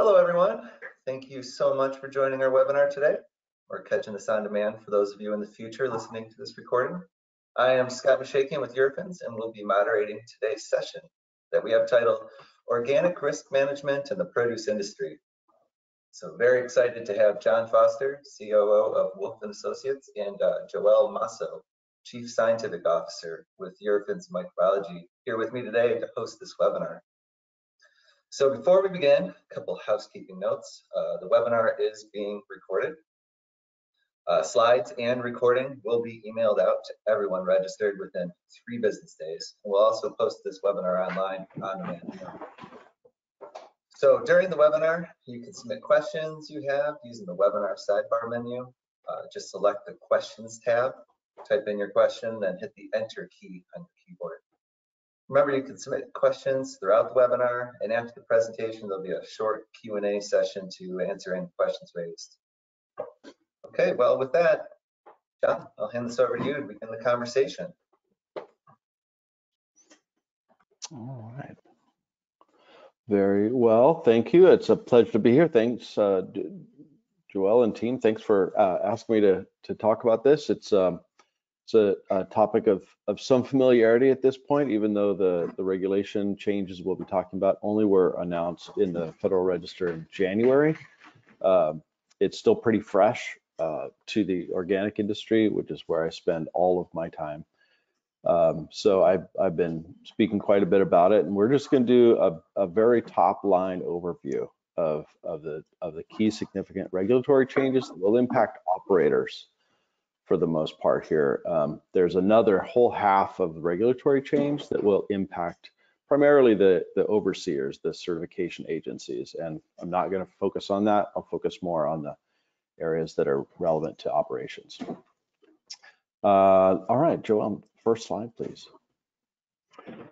Hello, everyone. Thank you so much for joining our webinar today or catching this on demand for those of you in the future listening to this recording. I am Scott Mashakian with Eurofins and we'll be moderating today's session that we have titled Organic Risk Management in the Produce Industry. So very excited to have John Foster, COO of Wolf & Associates, and uh, Joelle Mosso, Chief Scientific Officer with Eurofins Microbiology, here with me today to host this webinar. So before we begin, a couple housekeeping notes. Uh, the webinar is being recorded. Uh, slides and recording will be emailed out to everyone registered within three business days. We'll also post this webinar online on demand. So during the webinar, you can submit questions you have using the webinar sidebar menu. Uh, just select the questions tab, type in your question, then hit the enter key on your keyboard. Remember, you can submit questions throughout the webinar, and after the presentation, there'll be a short Q&A session to answer any questions raised. Okay, well, with that, John, I'll hand this over to you to begin the conversation. All right. Very well, thank you. It's a pleasure to be here. Thanks, uh, Joelle and team. Thanks for uh, asking me to to talk about this. It's um, it's a, a, topic of of some familiarity at this point, even though the the regulation changes we'll be talking about only were announced in the Federal Register in January. Um, it's still pretty fresh uh, to the organic industry, which is where I spend all of my time. Um, so I've, I've been speaking quite a bit about it, and we're just going to do a, a very top line overview of, of, the, of the key significant regulatory changes that will impact operators for the most part here. Um, there's another whole half of regulatory change that will impact primarily the, the overseers, the certification agencies, and I'm not going to focus on that. I'll focus more on the areas that are relevant to operations. Uh, all right, Joelle, First slide, please.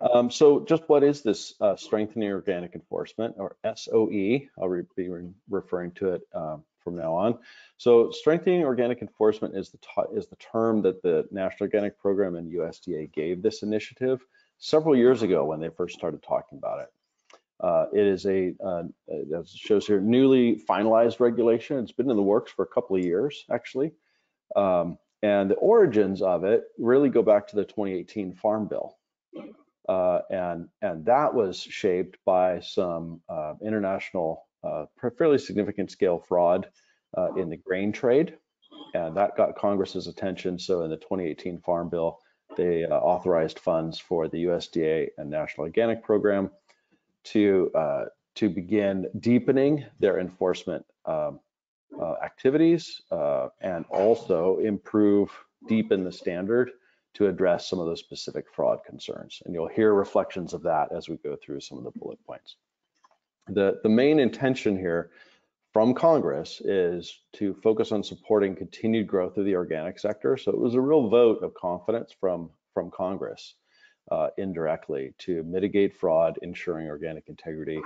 Um, so just what is this uh, strengthening organic enforcement or SOE? I'll re be re referring to it um, from now on. So strengthening organic enforcement is the is the term that the National Organic Program and USDA gave this initiative several years ago when they first started talking about it. Uh, it is a, uh, as shows here, newly finalized regulation. It's been in the works for a couple of years, actually. Um, and the origins of it really go back to the 2018 Farm Bill. Uh, and, and that was shaped by some uh, international, fairly significant scale fraud uh, in the grain trade. And that got Congress's attention. So in the 2018 Farm Bill, they uh, authorized funds for the USDA and National Organic Program to, uh, to begin deepening their enforcement um, uh, activities uh, and also improve, deepen the standard to address some of those specific fraud concerns. And you'll hear reflections of that as we go through some of the bullet points. The, the main intention here from Congress is to focus on supporting continued growth of the organic sector. So it was a real vote of confidence from, from Congress uh, indirectly to mitigate fraud, ensuring organic integrity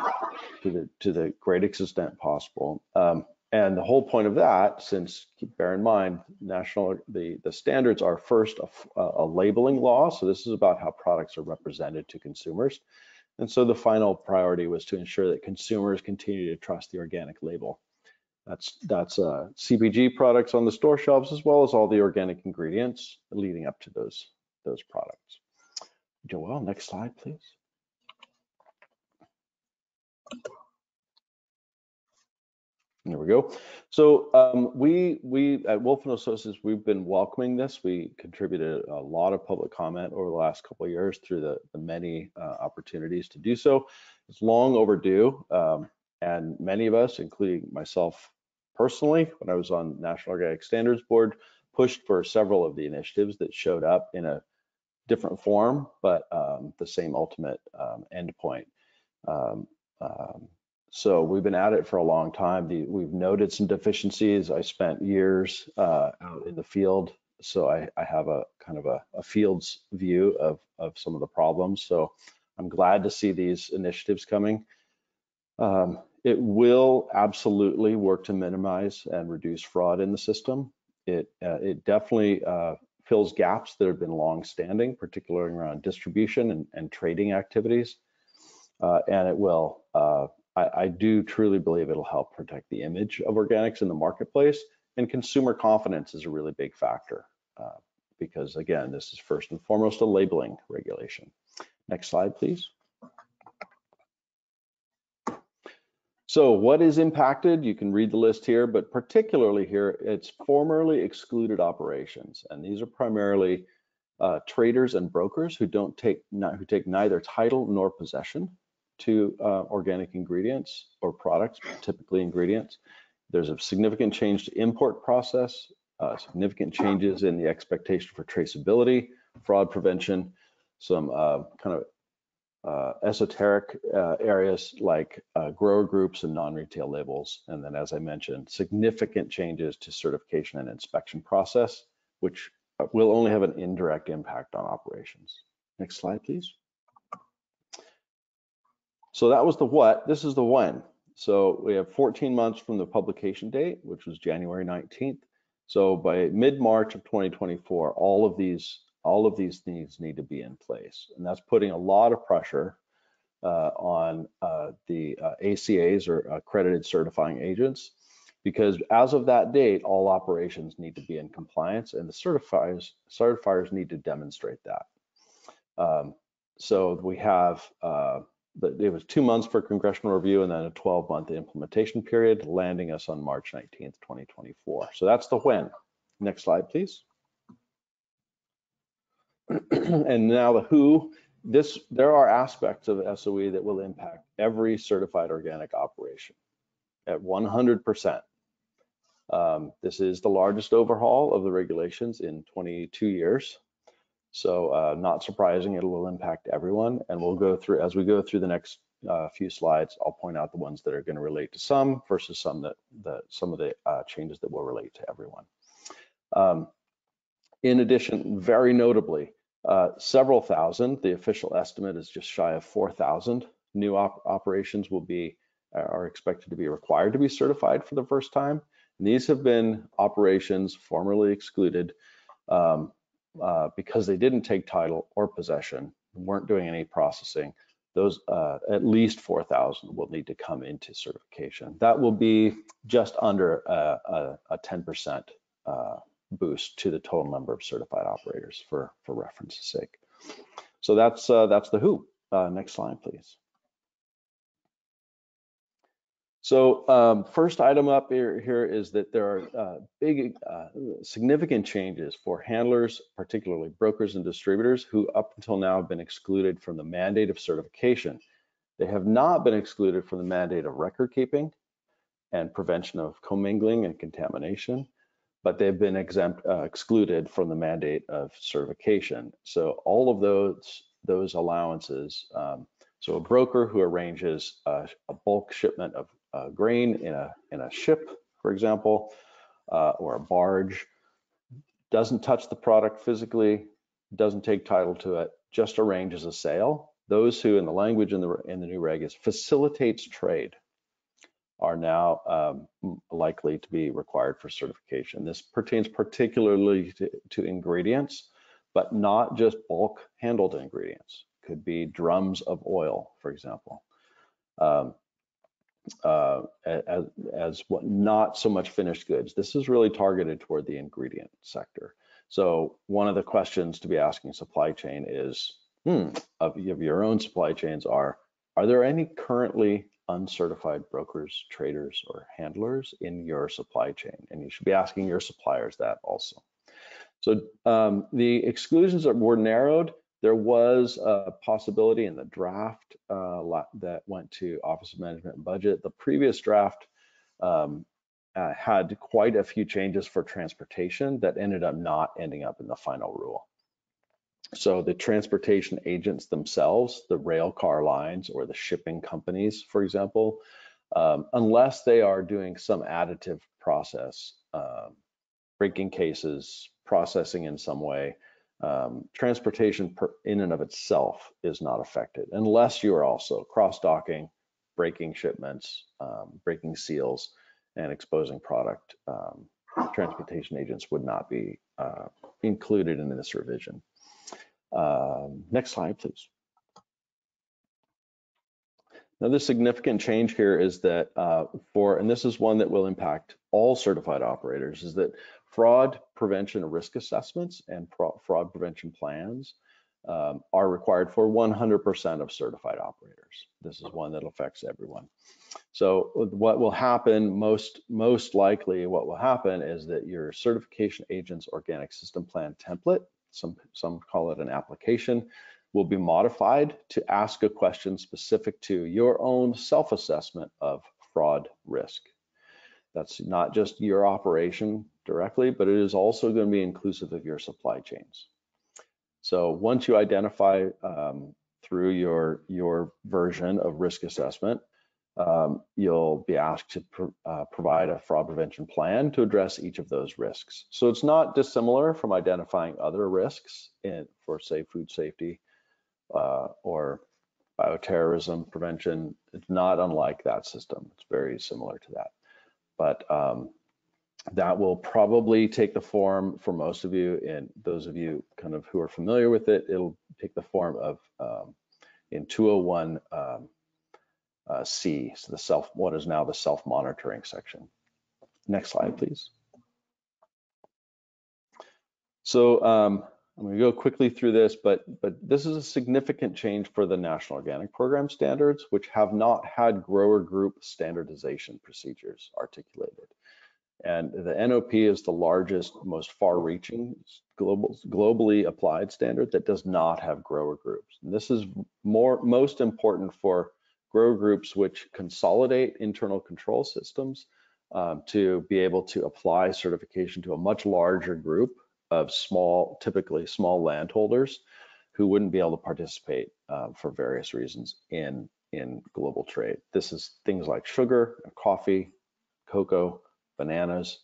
to the, to the greatest extent possible. Um, and the whole point of that, since bear in mind, national the the standards are first a, a, labeling law, so this is about how products are represented to consumers, and so the final priority was to ensure that consumers continue to trust the organic label. That's that's uh, CPG products on the store shelves as well as all the organic ingredients leading up to those those products. Joelle, next slide, please. There we go. So um, we we at Wolf and Associates we've been welcoming this. We contributed a lot of public comment over the last couple of years through the, the many uh, opportunities to do so. It's long overdue, um, and many of us, including myself personally, when I was on National Organic Standards Board, pushed for several of the initiatives that showed up in a different form, but um, the same ultimate um, endpoint. Um, um so we've been at it for a long time. The, we've noted some deficiencies. I spent years uh, out in the field, so I, I have a kind of a, a, field's view of, of some of the problems. So I'm glad to see these initiatives coming. Um, it will absolutely work to minimize and reduce fraud in the system. It, uh, it definitely uh, fills gaps that have been long-standing, particularly around distribution and, and trading activities. Uh, and it will uh, I, I do truly believe it'll help protect the image of organics in the marketplace and consumer confidence is a really big factor uh, because again, this is first and foremost a labeling regulation. Next slide, please. So what is impacted? You can read the list here, but particularly here, it's formerly excluded operations. And these are primarily uh, traders and brokers who don't take, who take neither title nor possession to uh, organic ingredients or products, typically ingredients. There's a significant change to import process, uh, significant changes in the expectation for traceability, fraud prevention, some uh, kind of uh, esoteric uh, areas like uh, grower groups and non-retail labels. And then, as I mentioned, significant changes to certification and inspection process, which will only have an indirect impact on operations. Next slide, please. So that was the what, this is the when. So we have 14 months from the publication date, which was January 19th. So by mid-March of 2024, all of these all of these things need to be in place. And that's putting a lot of pressure uh, on uh, the uh, ACAs or accredited certifying agents, because as of that date, all operations need to be in compliance and the certifiers, certifiers need to demonstrate that. Um, so we have, uh, it was two months for congressional review and then a 12 month implementation period, landing us on March 19th, 2024. So that's the when. Next slide, please. and now the who, this, there are aspects of SOE that will impact every certified organic operation at 100%. Um, this is the largest overhaul of the regulations in 22 years. So uh, not surprising, it will impact everyone. And we'll go through, as we go through the next uh, few slides, I'll point out the ones that are gonna relate to some versus some that, that some of the uh, changes that will relate to everyone. Um, in addition, very notably, uh, several thousand, the official estimate is just shy of 4,000 new op operations will be, uh, are expected to be required to be certified for the first time. And these have been operations formerly excluded um, uh, because they didn't take title or possession, weren't doing any processing. Those uh, at least 4,000 will need to come into certification. That will be just under a 10% boost to the total number of certified operators for, for reference's sake. So that's, uh, that's the who. Uh, next slide, please. So um, first item up here, here is that there are uh, big, uh, significant changes for handlers, particularly brokers and distributors who up until now have been excluded from the mandate of certification. They have not been excluded from the mandate of record keeping and prevention of commingling and contamination but they've been exempt, uh, excluded from the mandate of certification. So all of those those allowances. Um, so a broker who arranges a, a bulk shipment of uh, grain in a in a ship, for example, uh, or a barge, doesn't touch the product physically, doesn't take title to it, just arranges a sale. Those who, in the language in the in the new reg, is facilitates trade are now um, likely to be required for certification. This pertains particularly to, to, ingredients, but not just bulk handled ingredients. Could be drums of oil, for example, um, uh, as, as what not so much finished goods. This is really targeted toward the ingredient sector. So one of the questions to be asking supply chain is, hmm, of, of your own supply chains are, are there any currently uncertified brokers, traders, or handlers in your supply chain. And you should be asking your suppliers that also. So um, the exclusions were narrowed. There was a possibility in the draft uh, that went to Office of Management and Budget. The previous draft um, uh, had quite a few changes for transportation that ended up not ending up in the final rule. So the transportation agents themselves, the rail car lines or the shipping companies, for example, um, unless they are doing some additive process, uh, breaking cases, processing in some way, um, transportation per, in and of itself is not affected unless you are also cross-docking, breaking shipments, um, breaking seals, and exposing product. Um, transportation agents would not be uh, included in this revision. Um, next slide, please. Another significant change here is that uh, for, and this is one that will impact all certified operators, is that fraud prevention risk assessments and fraud prevention plans um, are required for 100% of certified operators. This is one that affects everyone. So what will happen most most likely what will happen is that your certification agent's organic system plan template, some some call it an application, will be modified to ask a question specific to your own self-assessment of fraud risk. That's not just your operation directly, but it is also going to be inclusive of your supply chains. So once you identify um, through your, your version of risk assessment, um, you'll be asked to pro uh, provide a fraud prevention plan to address each of those risks. So it's not dissimilar from identifying other risks in, for say food safety uh, or bioterrorism prevention. It's not unlike that system. It's very similar to that. But um, that will probably take the form for most of you and those of you kind of who are familiar with it, it'll take the form of um, in 201 um, uh, C, so the self, what is now the self-monitoring section. Next slide, please. So um, I'm going to go quickly through this, but but this is a significant change for the National Organic Program standards, which have not had grower group standardization procedures articulated. And the NOP is the largest, most far-reaching global, globally applied standard that does not have grower groups. And this is more most important for grower groups which consolidate internal control systems um, to be able to apply certification to a much larger group of small, typically small landholders who wouldn't be able to participate uh, for various reasons in, in global trade. This is things like sugar, coffee, cocoa, bananas,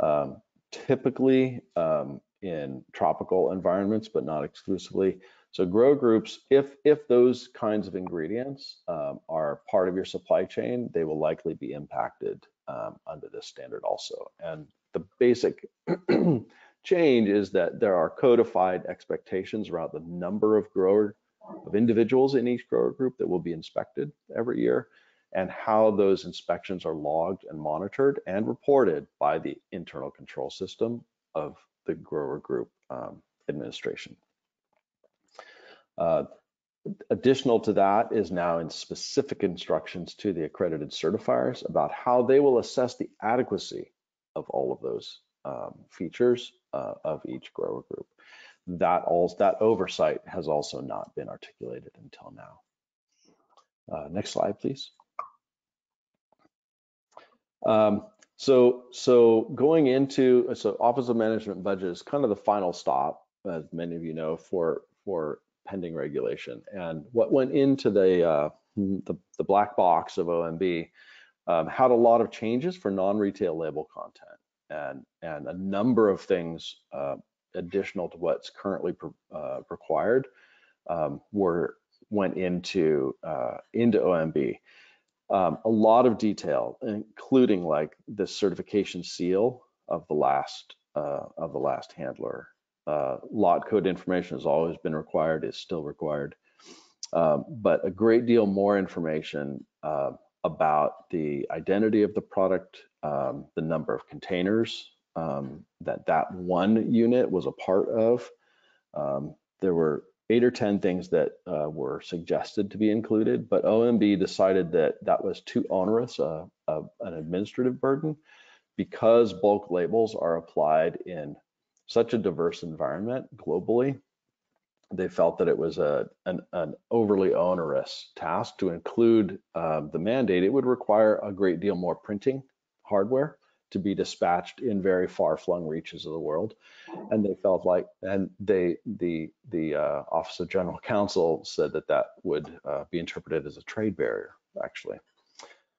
um, typically um, in tropical environments, but not exclusively. So grow groups, if, if those kinds of ingredients um, are part of your supply chain, they will likely be impacted um, under this standard also. And the basic change is that there are codified expectations around the number of grower of individuals in each grower group that will be inspected every year and how those inspections are logged and monitored and reported by the internal control system of the grower group um, administration. Uh, additional to that is now in specific instructions to the accredited certifiers about how they will assess the adequacy of all of those um, features uh, of each grower group. That all that oversight has also not been articulated until now. Uh, next slide, please. Um, so, so going into so Office of Management Budget is kind of the final stop, as many of you know, for for pending regulation. And what went into the uh, the, the, black box of OMB um, had a lot of changes for non-retail label content and and a number of things uh, additional to what's currently uh, required um, were went into uh, into OMB um, a lot of detail, including like the certification seal of the last uh, of the last handler. Uh, lot code information has always been required, is still required, um, but a great deal more information uh, about the identity of the product, um, the number of containers um, that that one unit was a part of. Um, there were eight or 10 things that uh, were suggested to be included, but OMB decided that that was too onerous, uh, uh, an administrative burden, because bulk labels are applied in such a diverse environment globally. They felt that it was a, an, an overly onerous task to include uh, the mandate. It would require a great deal more printing hardware to be dispatched in very far-flung reaches of the world, and they felt like, and they the the uh, Office of General Counsel said that that would uh, be interpreted as a trade barrier, actually.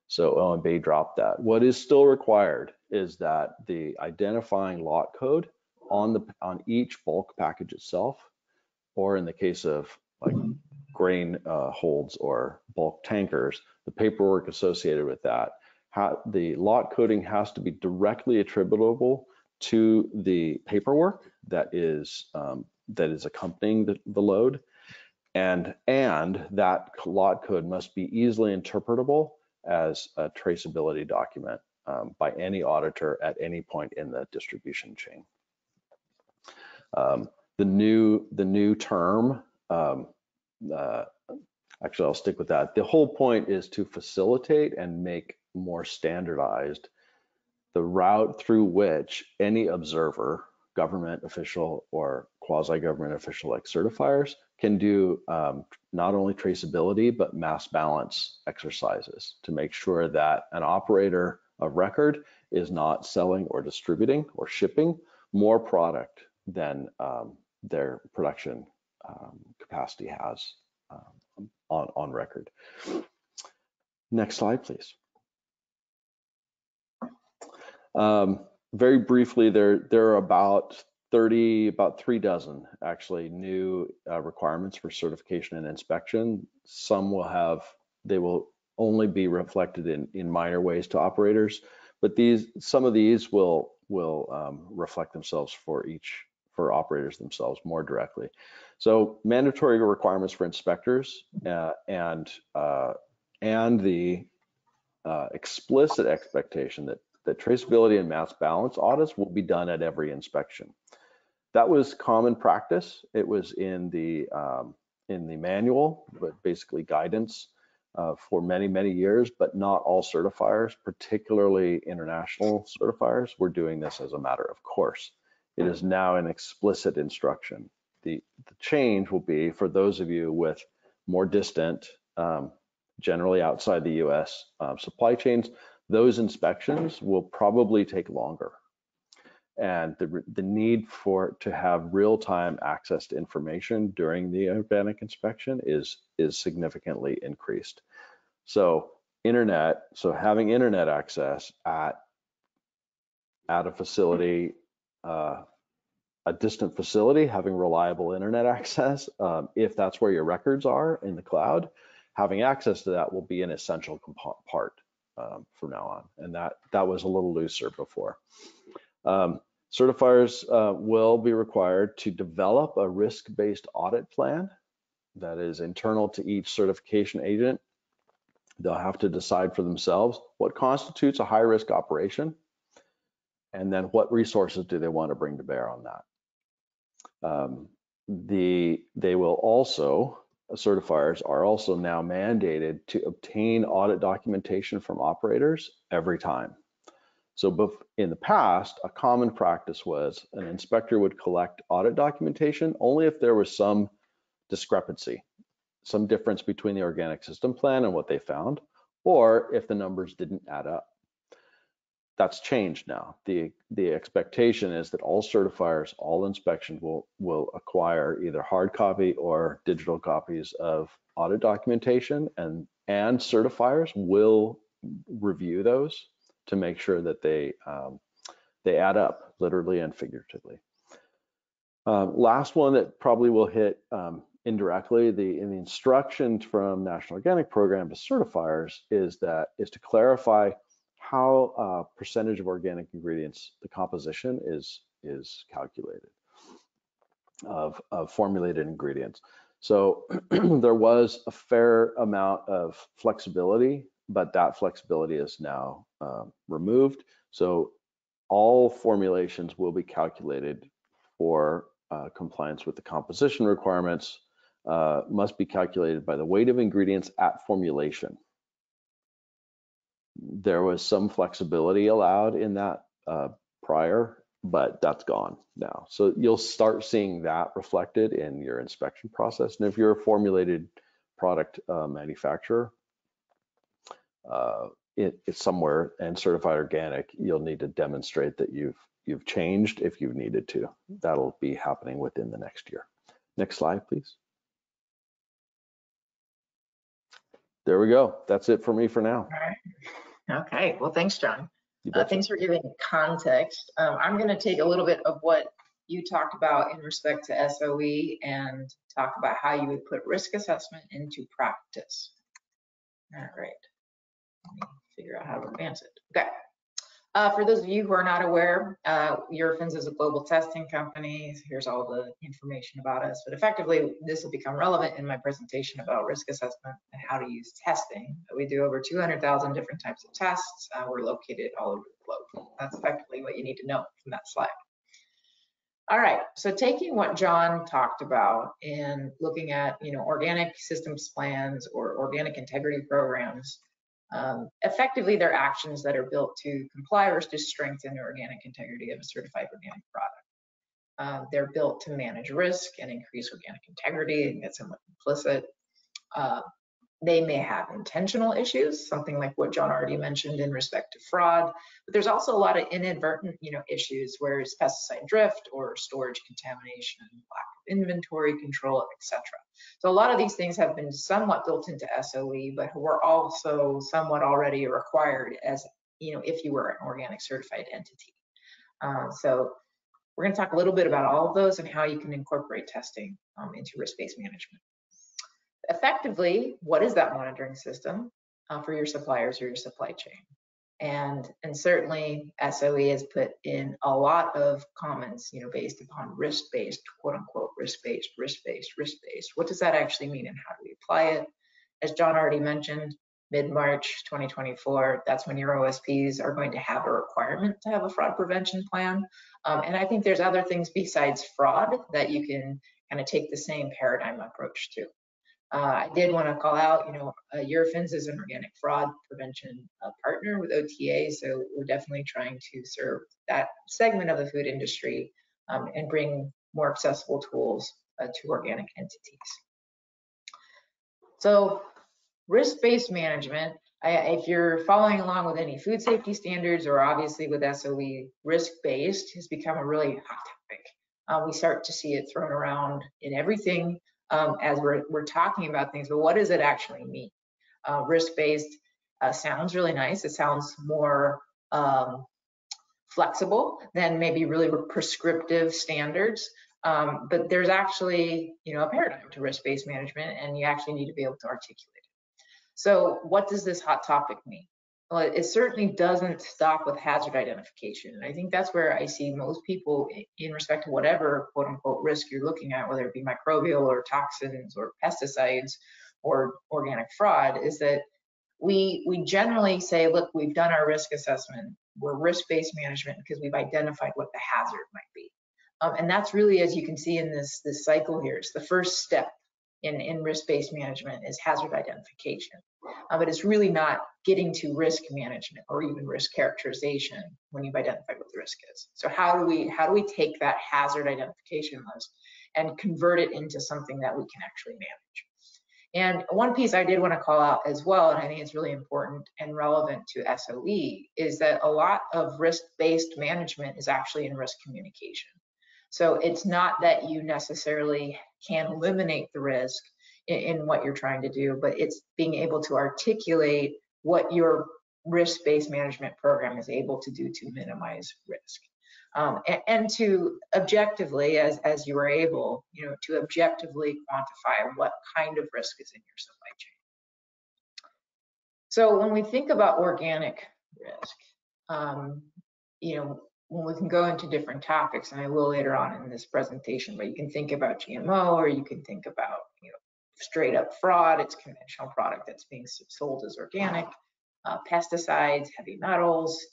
So OMB dropped that. What is still required is that the identifying lot code on the on each bulk package itself, or in the case of like grain uh, holds or bulk tankers, the paperwork associated with that the lot coding has to be directly attributable to the paperwork that is um, that is accompanying the, the load. and and that lot code must be easily interpretable as a traceability document um, by any auditor at any point in the distribution chain. Um, the new the new term, um, uh, actually, I'll stick with that. The whole point is to facilitate and make more standardized the route through which any observer, government official or quasi-government official like certifiers, can do um, not only traceability but mass balance exercises to make sure that an operator of record is not selling or distributing or shipping more product than um, their production um, capacity has um, on, on record. Next slide, please. Um, very briefly, there, there are about 30, about three dozen actually new uh, requirements for certification and inspection. Some will have, they will only be reflected in, in minor ways to operators, but these, some of these will, will um, reflect themselves for each, for operators themselves more directly. So mandatory requirements for inspectors uh, and, uh, and the uh, explicit expectation that, that traceability and mass balance audits will be done at every inspection. That was common practice. It was in the um, in the manual, but basically guidance uh, for many, many years, but not all certifiers, particularly international certifiers, were doing this as a matter of course. It is now an explicit instruction. The, the change will be for those of you with more distant, um, generally outside the US um, supply chains, those inspections will probably take longer. And the, the need for to have real-time access to information during the organic inspection is is significantly increased. So internet so having internet access at at a facility uh, a distant facility having reliable internet access um, if that's where your records are in the cloud having access to that will be an essential part um, from now on and that that was a little looser before um, certifiers uh, will be required to develop a risk-based audit plan that is internal to each certification agent. They'll have to decide for themselves what constitutes a high-risk operation, and then what resources do they want to bring to bear on that. Um, the they will also certifiers are also now mandated to obtain audit documentation from operators every time. So in the past, a common practice was an inspector would collect audit documentation only if there was some discrepancy, some difference between the organic system plan and what they found, or if the numbers didn't add up. That's changed now. The, the expectation is that all certifiers, all inspections will, will acquire either hard copy or digital copies of audit documentation and, and certifiers will review those to make sure that they um, they add up literally and figuratively. Um, last one that probably will hit um, indirectly, the in the instructions from National Organic Program to certifiers is that is to clarify how uh, percentage of organic ingredients the composition is is calculated of, of formulated ingredients. So there was a fair amount of flexibility but that flexibility is now uh, removed. So all formulations will be calculated for uh, compliance with the composition requirements, uh, must be calculated by the weight of ingredients at formulation. There was some flexibility allowed in that uh, prior, but that's gone now. So you'll start seeing that reflected in your inspection process. And if you're a formulated product uh, manufacturer, uh, it, it's somewhere and certified organic, you'll need to demonstrate that you've you've changed if you needed to. That'll be happening within the next year. Next slide, please. There we go. That's it for me for now. All right. Okay. Well, thanks, John. Uh, thanks for giving context. Um, I'm going to take a little bit of what you talked about in respect to SOE and talk about how you would put risk assessment into practice. All right. Let me figure out how to advance it. Okay. Uh, for those of you who are not aware, uh, Eurofins is a global testing company. Here's all the information about us. But effectively, this will become relevant in my presentation about risk assessment and how to use testing. We do over 200,000 different types of tests. Uh, we're located all over the globe. That's effectively what you need to know from that slide. All right, so taking what John talked about and looking at, you know, organic systems plans or organic integrity programs, um, effectively, they're actions that are built to comply or to strengthen the organic integrity of a certified organic product. Uh, they're built to manage risk and increase organic integrity, and that's somewhat implicit. Uh, they may have intentional issues, something like what John already mentioned in respect to fraud, but there's also a lot of inadvertent, you know, issues where it's pesticide drift or storage contamination, lack inventory control, etc. So a lot of these things have been somewhat built into SOE, but were also somewhat already required as, you know, if you were an organic certified entity. Uh, so we're going to talk a little bit about all of those and how you can incorporate testing um, into risk-based management effectively, what is that monitoring system uh, for your suppliers or your supply chain? And, and certainly SOE has put in a lot of comments, you know, based upon risk-based, quote unquote, risk-based, risk-based, risk-based. What does that actually mean and how do we apply it? As John already mentioned, mid-March 2024, that's when your OSPs are going to have a requirement to have a fraud prevention plan. Um, and I think there's other things besides fraud that you can kind of take the same paradigm approach to. Uh, I did want to call out, you know, uh, Eurofins is an organic fraud prevention uh, partner with OTA, so we're definitely trying to serve that segment of the food industry um, and bring more accessible tools uh, to organic entities. So risk-based management, I, if you're following along with any food safety standards or obviously with SOE, risk-based has become a really hot topic. Uh, we start to see it thrown around in everything um, as we're, we're talking about things, but what does it actually mean? Uh, risk-based uh, sounds really nice. It sounds more um, flexible than maybe really prescriptive standards. Um, but there's actually, you know, a paradigm to risk-based management, and you actually need to be able to articulate it. So, what does this hot topic mean? Well, it certainly doesn't stop with hazard identification. And I think that's where I see most people in respect to whatever quote unquote risk you're looking at, whether it be microbial or toxins or pesticides or organic fraud, is that we we generally say, look, we've done our risk assessment. We're risk-based management because we've identified what the hazard might be. Um, and that's really, as you can see in this, this cycle here, it's the first step in, in risk-based management is hazard identification. Uh, but it's really not getting to risk management or even risk characterization when you've identified what the risk is. So how do we how do we take that hazard identification list and convert it into something that we can actually manage? And one piece I did want to call out as well, and I think it's really important and relevant to SOE, is that a lot of risk-based management is actually in risk communication. So it's not that you necessarily can eliminate the risk in, in what you're trying to do, but it's being able to articulate what your risk-based management program is able to do to minimize risk. Um, and, and, to objectively, as, as you are able, you know, to objectively quantify what kind of risk is in your supply chain. So when we think about organic risk, um, you know, when we can go into different topics, and I will later on in this presentation, but you can think about GMO or you can think about, you know, straight up fraud. It's conventional product that's being sold as organic, uh, pesticides, heavy metals,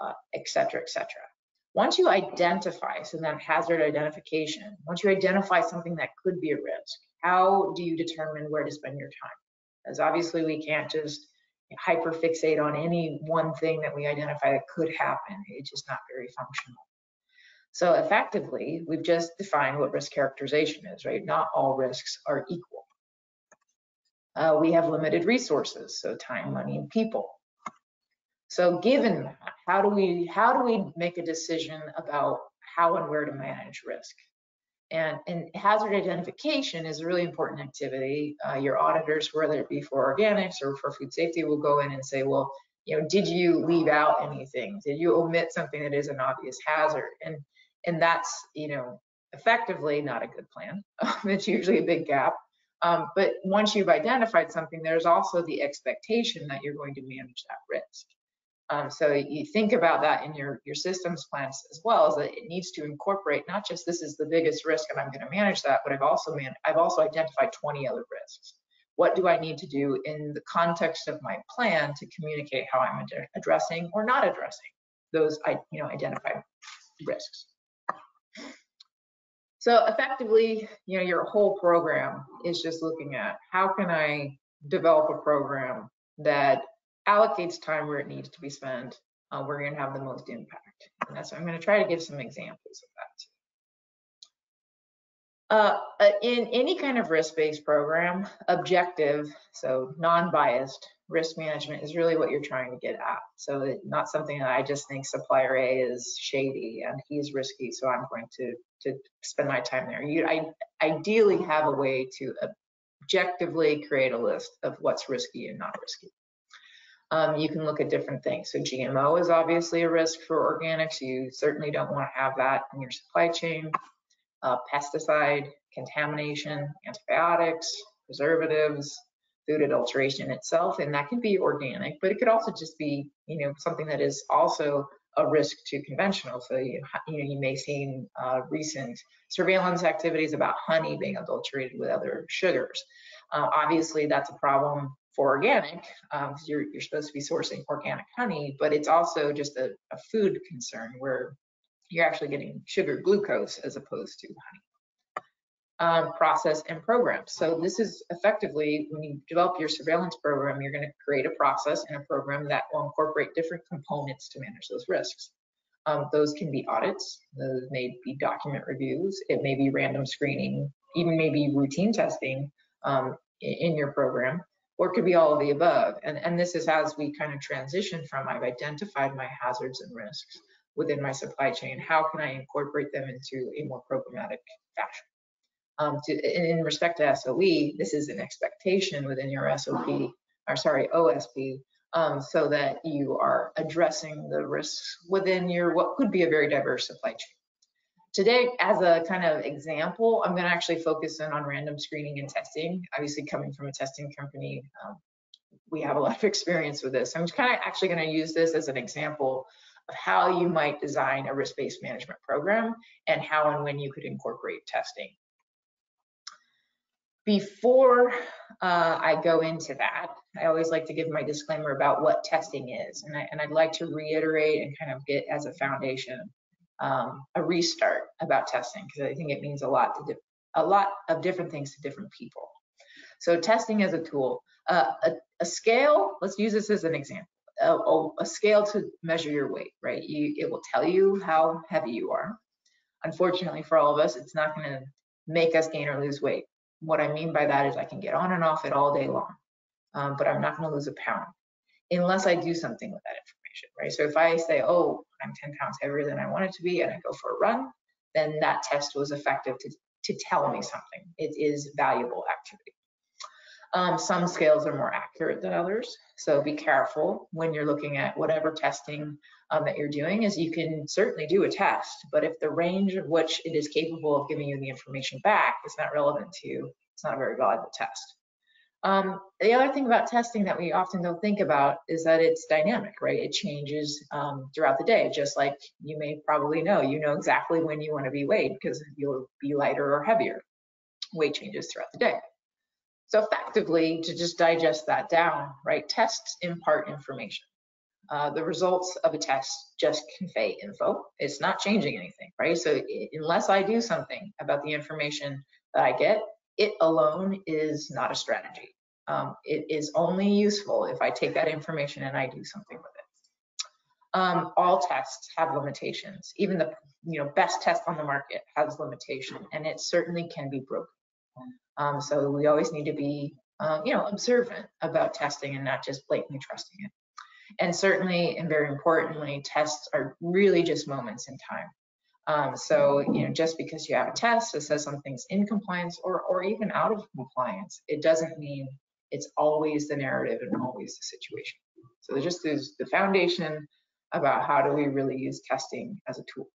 uh, et cetera, et cetera. Once you identify, so that hazard identification, once you identify something that could be a risk, how do you determine where to spend your time? As obviously we can't just hyperfixate on any one thing that we identify that could happen. It's just not very functional. So effectively, we've just defined what risk characterization is, right? Not all risks are equal. Uh, we have limited resources, so time, money, and people. So given that, how do we how do we make a decision about how and where to manage risk? And, and hazard identification is a really important activity. Uh, your auditors, whether it be for organics or for food safety, will go in and say, well, you know, did you leave out anything? Did you omit something that is an obvious hazard? And and that's you know effectively not a good plan. it's usually a big gap. Um, but once you've identified something, there's also the expectation that you're going to manage that risk. Um, so you think about that in your, your systems plans as well, is that it needs to incorporate not just this is the biggest risk and I'm going to manage that, but I've also man, I've also identified 20 other risks. What do I need to do in the context of my plan to communicate how I'm ad addressing or not addressing those you know, identified risks? So effectively, you know, your whole program is just looking at how can I develop a program that allocates time where it needs to be spent, uh, where you're going to have the most impact. And that's what I'm going to try to give some examples of that. Uh, uh, in any kind of risk-based program, objective, so non-biased risk management is really what you're trying to get at. So not something that I just think supplier A is shady and he's risky, so I'm going to to spend my time there. You I, ideally have a way to objectively create a list of what's risky and not risky um, you can look at different things. So GMO is obviously a risk for organics. You certainly don't want to have that in your supply chain. Uh, pesticide, contamination, antibiotics, preservatives, food adulteration itself, and that can be organic, but it could also just be, you know, something that is also a risk to conventional. So you, you know, you may see uh, recent surveillance activities about honey being adulterated with other sugars. Uh, obviously, that's a problem for organic, um, you're, you're supposed to be sourcing organic honey, but it's also just a, a food concern where you're actually getting sugar glucose as opposed to honey. Um, process and program. So this is effectively when you develop your surveillance program, you're going to create a process and a program that will incorporate different components to manage those risks. Um, those can be audits, those may be document reviews, it may be random screening, even maybe routine testing um, in your program or it could be all of the above. And, and this is as we kind of transition from I've identified my hazards and risks within my supply chain, how can I incorporate them into a more programmatic fashion? Um, to, in respect to SOE, this is an expectation within your SOP, or sorry, OSP, um, so that you are addressing the risks within your what could be a very diverse supply chain. Today, as a kind of example, I'm going to actually focus in on random screening and testing. Obviously, coming from a testing company, um, we have a lot of experience with this. I'm just kind of actually going to use this as an example of how you might design a risk-based management program and how and when you could incorporate testing. Before uh, I go into that, I always like to give my disclaimer about what testing is, and, I, and I'd like to reiterate and kind of get as a foundation um, a restart about testing because I think it means a lot to a lot of different things to different people. So testing as a tool, uh, a, a, scale. Let's use this as an example. A, a, scale to measure your weight, right? You, it will tell you how heavy you are. Unfortunately for all of us, it's not going to make us gain or lose weight. What I mean by that is I can get on and off it all day long, um, but I'm not going to lose a pound unless I do something with that information, right? So if I say, oh, I'm 10 pounds heavier than I wanted to be and I go for a run, then that test was effective to, to tell me something. It is valuable activity. Um, some scales are more accurate than others, so be careful when you're looking at whatever testing um, that you're doing is you can certainly do a test, but if the range of which it is capable of giving you the information back is not relevant to you, it's not a very valuable test. Um, the other thing about testing that we often don't think about is that it's dynamic, right? It changes um, throughout the day, just like you may probably know. You know exactly when you want to be weighed because you'll be lighter or heavier. Weight changes throughout the day. So effectively, to just digest that down, right? Tests impart information. Uh, the results of a test just convey info. It's not changing anything, right? So unless I do something about the information that I get, it alone is not a strategy. Um, it is only useful if I take that information and I do something with it. Um, all tests have limitations. Even the you know best test on the market has limitation, and it certainly can be broken. Um, so we always need to be uh, you know observant about testing and not just blatantly trusting it. And certainly, and very importantly, tests are really just moments in time. Um, so, you know, just because you have a test that says something's in compliance or, or even out of compliance, it doesn't mean it's always the narrative and always the situation. So there just is the foundation about how do we really use testing as a tool.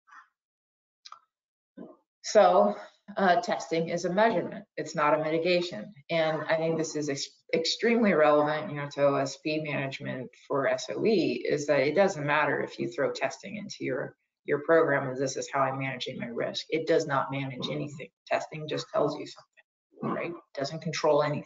So uh, testing is a measurement. It's not a mitigation. And I think this is ex extremely relevant, you know, to OSP management for SOE is that it doesn't matter if you throw testing into your your program and this is how I'm managing my risk. It does not manage anything. Testing just tells you something, right? It doesn't control anything.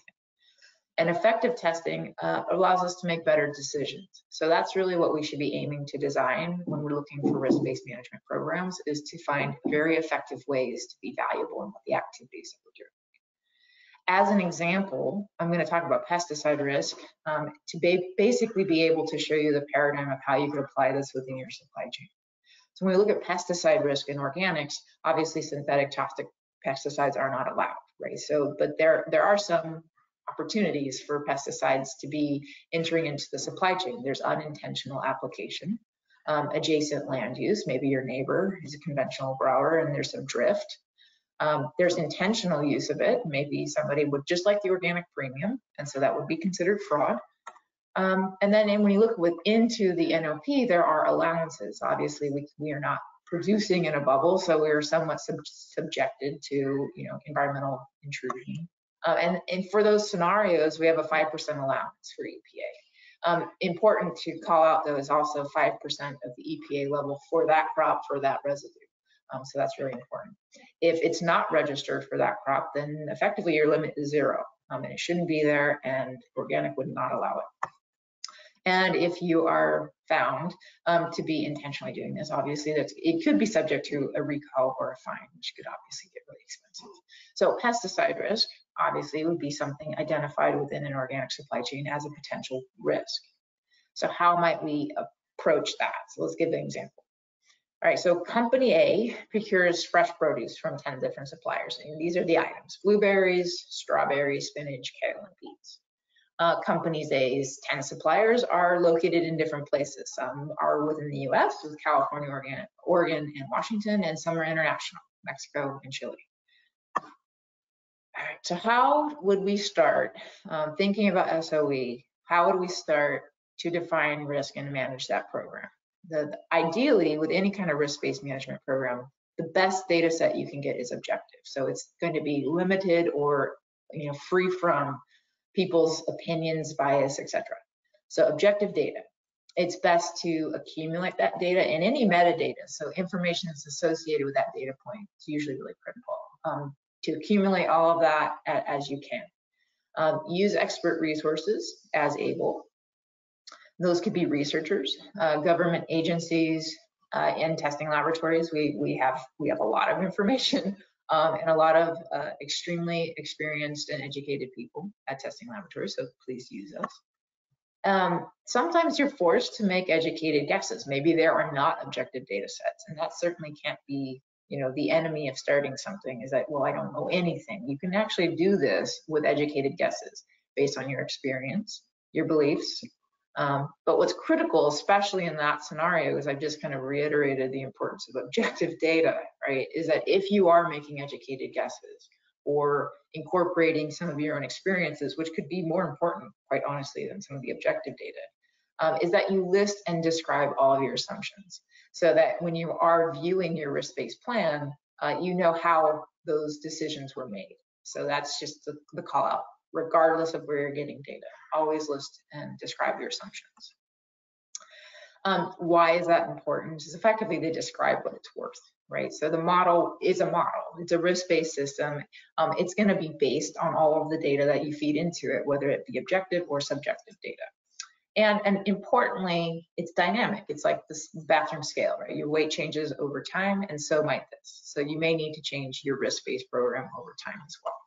And effective testing uh, allows us to make better decisions. So that's really what we should be aiming to design when we're looking for risk-based management programs is to find very effective ways to be valuable in what the activities that we're doing. As an example, I'm going to talk about pesticide risk um, to ba basically be able to show you the paradigm of how you could apply this within your supply chain. So when we look at pesticide risk in organics, obviously synthetic toxic pesticides are not allowed, right? So, but there there are some opportunities for pesticides to be entering into the supply chain. There's unintentional application, um, adjacent land use, maybe your neighbor is a conventional grower and there's some drift. Um, there's intentional use of it. Maybe somebody would just like the organic premium, and so that would be considered fraud. Um, and then when you look with, into the NOP, there are allowances. Obviously, we, we are not producing in a bubble, so we are somewhat sub subjected to you know environmental intrusion uh, and, and for those scenarios, we have a 5% allowance for EPA. Um, important to call out though is also 5% of the EPA level for that crop for that residue. Um, so that's really important. If it's not registered for that crop, then effectively your limit is zero um, and it shouldn't be there and organic would not allow it. And if you are found um, to be intentionally doing this, obviously that's, it could be subject to a recall or a fine, which could obviously get really expensive. So pesticide risk, obviously would be something identified within an organic supply chain as a potential risk. So how might we approach that? So let's give an example. All right, so company A procures fresh produce from 10 different suppliers. And these are the items, blueberries, strawberries, spinach, kale, and beets. Uh, companies A's 10 suppliers are located in different places. Some are within the US with California, Oregon, Oregon and Washington, and some are international, Mexico and Chile. All right, so how would we start um, thinking about SOE? How would we start to define risk and manage that program? The, the, ideally, with any kind of risk-based management program, the best data set you can get is objective. So it's going to be limited or you know free from people's opinions, bias, etc. So objective data. It's best to accumulate that data and any metadata. So information that's associated with that data point is usually really critical. Um, to accumulate all of that as you can. Um, use expert resources as able. Those could be researchers, uh, government agencies, uh, and testing laboratories. We, we, have, we have a lot of information um, and a lot of uh, extremely experienced and educated people at testing laboratories, so please use us. Um, sometimes you're forced to make educated guesses. Maybe there are not objective data sets, and that certainly can't be you know, the enemy of starting something is that, well, I don't know anything. You can actually do this with educated guesses based on your experience, your beliefs. Um, but what's critical, especially in that scenario, is I've just kind of reiterated the importance of objective data, right? Is that if you are making educated guesses or incorporating some of your own experiences, which could be more important, quite honestly, than some of the objective data, um, is that you list and describe all of your assumptions so that when you are viewing your risk-based plan, uh, you know how those decisions were made. So that's just the, the call out, regardless of where you're getting data. Always list and describe your assumptions. Um, why is that important? Is effectively they describe what it's worth, right? So the model is a model. It's a risk-based system. Um, it's going to be based on all of the data that you feed into it, whether it be objective or subjective data. And, and importantly, it's dynamic. It's like this bathroom scale, right? Your weight changes over time, and so might this. So you may need to change your risk-based program over time as well.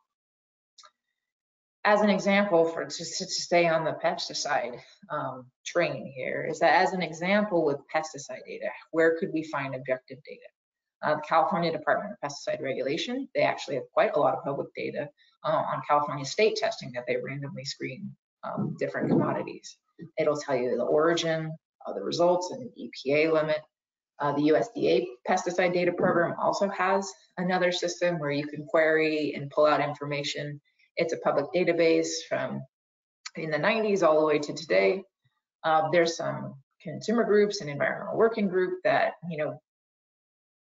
As an example, for just to stay on the pesticide um, train here, is that as an example with pesticide data, where could we find objective data? Uh, the California Department of Pesticide Regulation, they actually have quite a lot of public data uh, on California state testing that they randomly screen um, different commodities. It'll tell you the origin, uh, the results, and the EPA limit. Uh, the USDA pesticide data program also has another system where you can query and pull out information. It's a public database from in the 90s all the way to today. Uh, there's some consumer groups and environmental working group that you know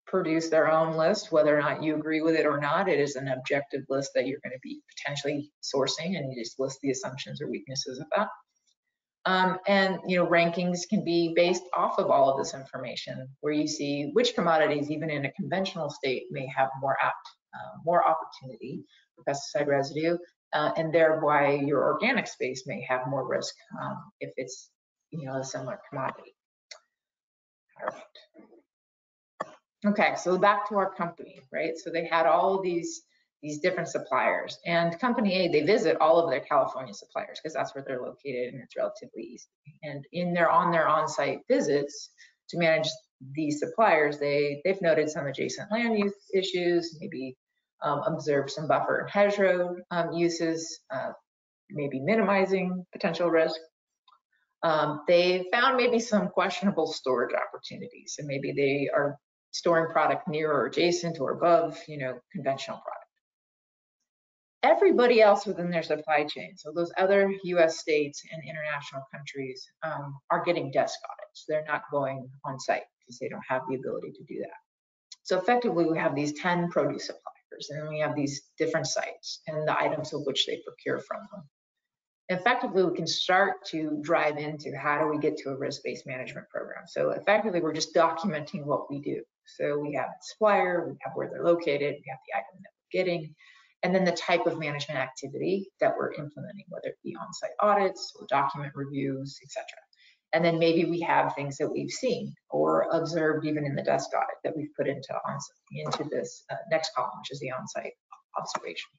produce their own list, whether or not you agree with it or not. It is an objective list that you're going to be potentially sourcing and you just list the assumptions or weaknesses of that. Um, and you know, rankings can be based off of all of this information, where you see which commodities, even in a conventional state, may have more apt, more opportunity for pesticide residue, uh, and thereby your organic space may have more risk um, if it's you know a similar commodity. All right. Okay, so back to our company, right? So they had all these these different suppliers. And company A, they visit all of their California suppliers because that's where they're located and it's relatively easy. And in their on their on-site visits to manage these suppliers, they they've noted some adjacent land use issues, maybe um, some buffer and hedgerow um, uses, uh, maybe minimizing potential risk. Um, they found maybe some questionable storage opportunities, and maybe they are storing product near or adjacent or above, you know, conventional product everybody else within their supply chain, so those other US states and international countries um, are getting desk audits. They're not going on site because they don't have the ability to do that. So effectively, we have these 10 produce suppliers and then we have these different sites and the items of which they procure from them. Effectively, we can start to drive into how do we get to a risk-based management program. So effectively, we're just documenting what we do. So we have supplier, we have where they're located, we have the item that we're getting, and then the type of management activity that we're implementing, whether it be on-site audits or document reviews, etc. And then maybe we have things that we've seen or observed even in the desk audit that we've put into, on, into this uh, next column, which is the on-site observation.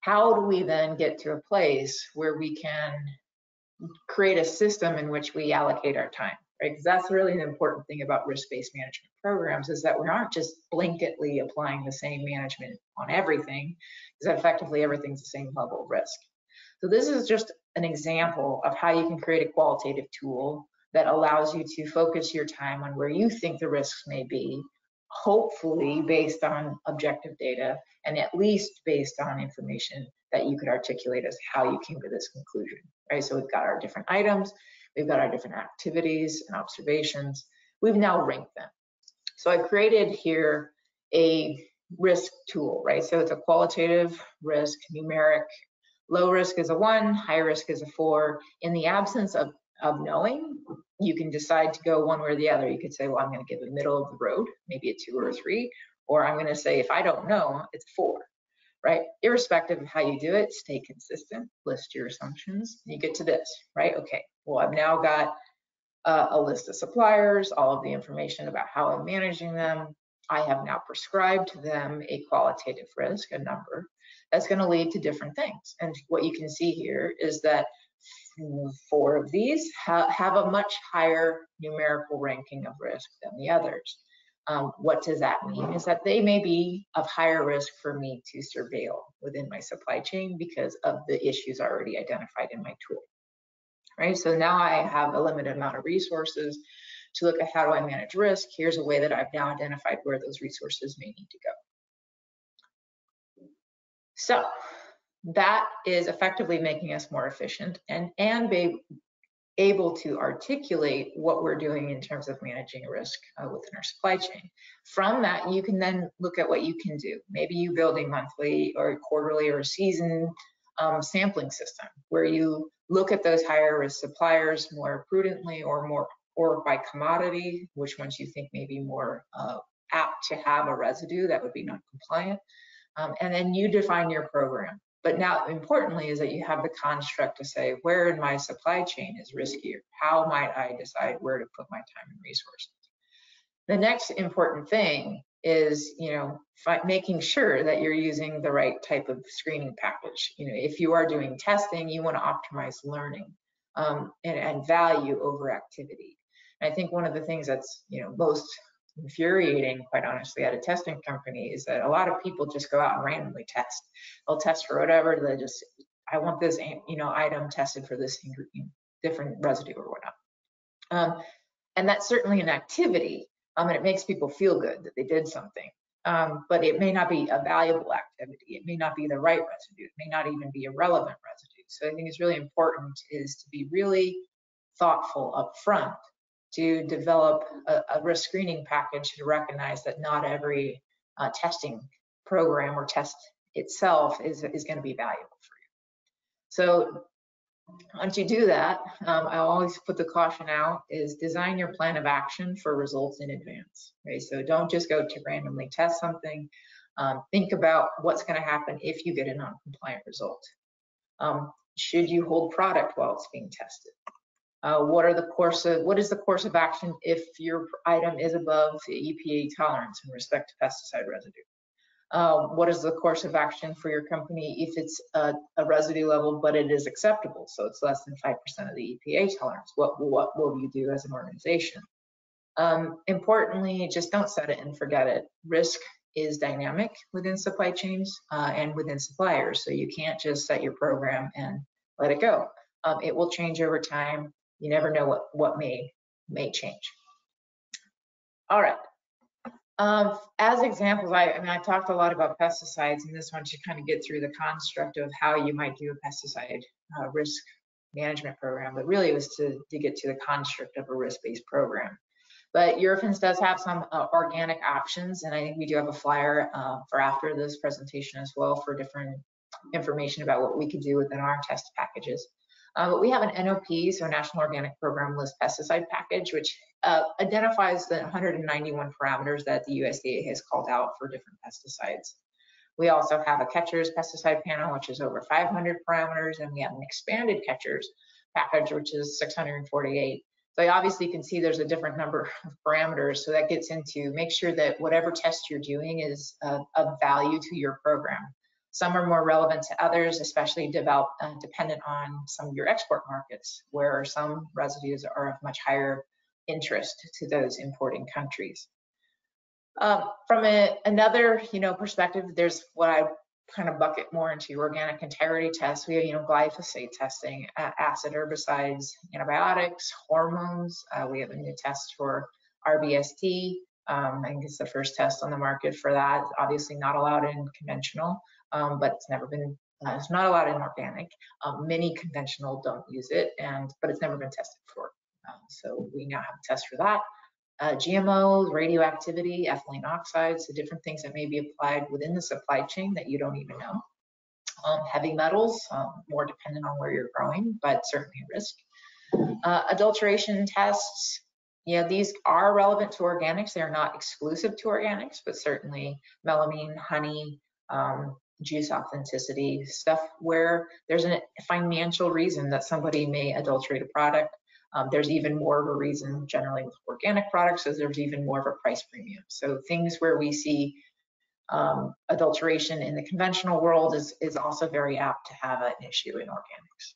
How do we then get to a place where we can create a system in which we allocate our time? right? Because that's really an important thing about risk-based management programs is that we aren't just blanketly applying the same management on everything, because effectively everything's the same level of risk. So this is just an example of how you can create a qualitative tool that allows you to focus your time on where you think the risks may be, hopefully based on objective data and at least based on information that you could articulate as how you came to this conclusion, right? So we've got our different items, We've got our different activities and observations. We've now ranked them. So I created here a risk tool, right? So it's a qualitative risk, numeric. Low risk is a one, high risk is a four. In the absence of, of knowing, you can decide to go one way or the other. You could say, well, I'm going to give a middle of the road, maybe a two or a three, or I'm going to say, if I don't know, it's four, right? Irrespective of how you do it, stay consistent, list your assumptions, you get to this, right? Okay, well, I've now got uh, a list of suppliers, all of the information about how I'm managing them. I have now prescribed to them a qualitative risk, a number, that's going to lead to different things. And what you can see here is that four of these ha have a much higher numerical ranking of risk than the others. Um, what does that mean? Is that they may be of higher risk for me to surveil within my supply chain because of the issues already identified in my tool right? So now I have a limited amount of resources to look at how do I manage risk. Here's a way that I've now identified where those resources may need to go. So that is effectively making us more efficient and, and be able to articulate what we're doing in terms of managing risk uh, within our supply chain. From that, you can then look at what you can do. Maybe you build a monthly or quarterly or season um, sampling system where you look at those higher risk suppliers more prudently or more or by commodity, which ones you think may be more uh, apt to have a residue that would be non-compliant. Um, and then you define your program. But now importantly is that you have the construct to say where in my supply chain is riskier? How might I decide where to put my time and resources? The next important thing is you know making sure that you're using the right type of screening package you know if you are doing testing you want to optimize learning um, and, and, value over activity and i think one of the things that's you know most infuriating quite honestly at a testing company is that a lot of people just go out and randomly test they'll test for whatever they just i want this you know item tested for this different residue or whatnot um, and that's certainly an activity um, and it makes people feel good that they did something. Um, but it may not be a valuable activity. It may not be the right residue. It may not even be a relevant residue. So I think it's really important is to be really thoughtful up front to develop a, a risk screening package to recognize that not every uh, testing program or test itself is, is going to be valuable for you. So once you do that, um, I always put the caution out is design your plan of action for results in advance. Right? So don't just go to randomly test something. Um, think about what's going to happen if you get a non-compliant result. Um, should you hold product while it's being tested? Uh, what are the course of what is the course of action if your item is above the EPA tolerance in respect to pesticide residue? Uh, what is the course of action for your company if it's a, a, residue level but it is acceptable, so it's less than five percent of the EPA tolerance? What what will you do as an organization? Um, importantly, just don't set it and forget it. Risk is dynamic within supply chains uh, and within suppliers, so you can't just set your program and let it go. Um, it will change over time you never know what, what may, may change. All right. Um, as examples, I, I mean, I talked a lot about pesticides, and this one should kind of get through the construct of how you might do a pesticide uh, risk management program, but really it was to, to get to the construct of a risk-based program. But Eurofins does have some uh, organic options, and I think we do have a flyer uh, for after this presentation as well for different information about what we could do within our test packages. Uh, but we have an NOP, so National Organic Program List Pesticide Package, which uh, identifies the 191 parameters that the USDA has called out for different pesticides. We also have a QuEChERS pesticide panel, which is over 500 parameters, and we have an expanded QuEChERS package, which is 648. So obviously you can see there's a different number of parameters. So that gets into make sure that whatever test you're doing is of value to your program. Some are more relevant to others, especially develop, uh, dependent on some of your export markets, where some residues are of much higher interest to those importing countries. Um, from a, another, you know, perspective, there's what I kind of bucket more into organic integrity tests. We have, you know, glyphosate testing, uh, acid herbicides, antibiotics, hormones. Uh, we have a new test for RBST. Um, I think it's the first test on the market for that. Obviously not allowed in conventional um, but it's never been, uh, it's not allowed in organic. Um, many conventional don't use it, and but it's never been tested for. Um, so we now have a test for that. Uh, GMOs, radioactivity, ethylene oxides, the different things that may be applied within the supply chain that you don't even know. Um, heavy metals, um, more dependent on where you're growing, but certainly a risk. Uh, adulteration tests, yeah, these are relevant to organics. They're not exclusive to organics, but certainly melamine, honey, um, juice authenticity, stuff where there's a financial reason that somebody may adulterate a product. Um, there's even more of a reason generally with organic products, so there's even more of a price premium. So things where we see um, adulteration in the conventional world is, is also very apt to have an issue in organics.